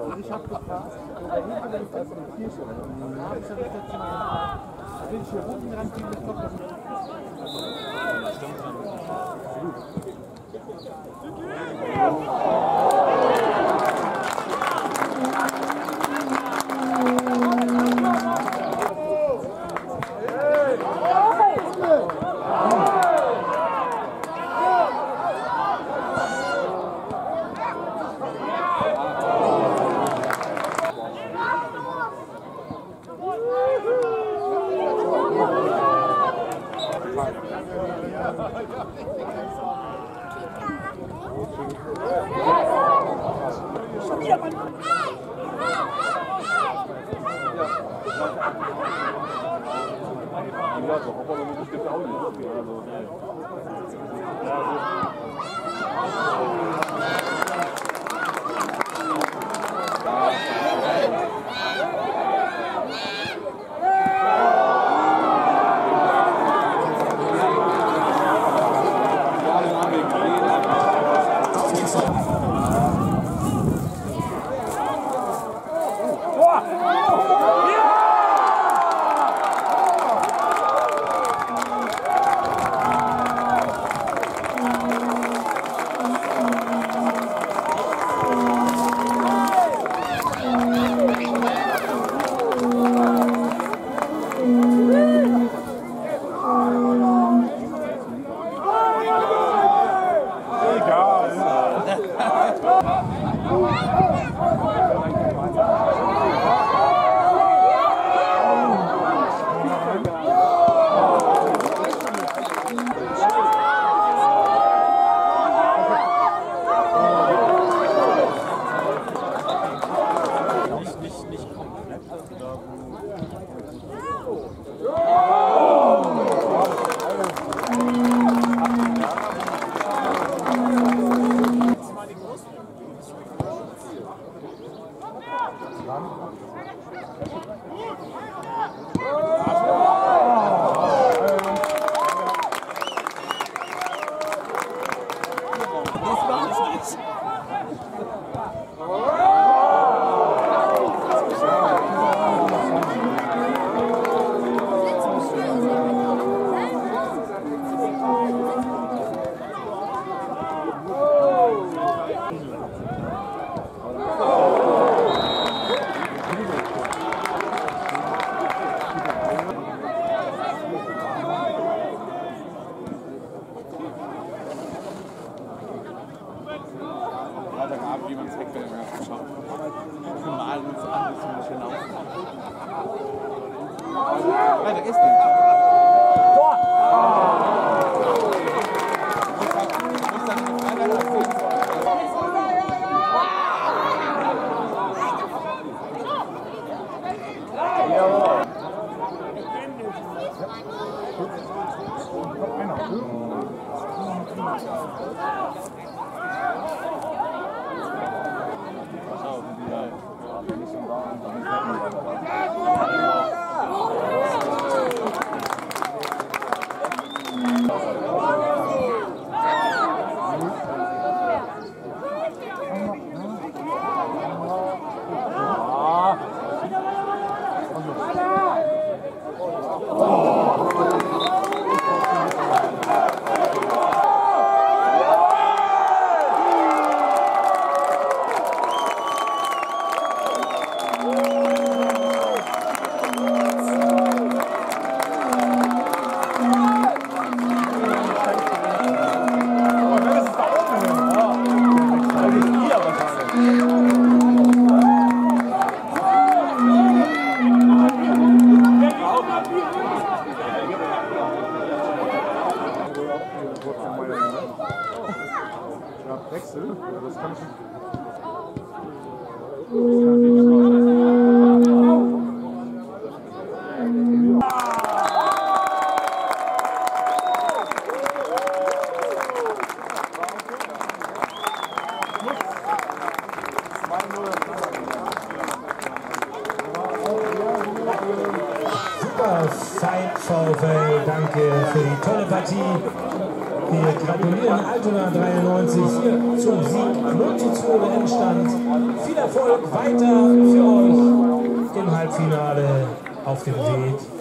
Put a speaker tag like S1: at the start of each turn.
S1: Ich habe gefragt, da hinten ist das eine Kirche. Da habe ich das letzte Mal gefragt. Bin ich hier unten dran, viel mit Kopf.
S2: Ja, so
S1: Bueno,
S3: este. Zeit, VfL. Danke für die tolle Partie. Wir gratulieren. Altona 93 hier zum Sieg. 0 zu 2 der Endstand. Viel Erfolg weiter für euch im Halbfinale auf dem Weg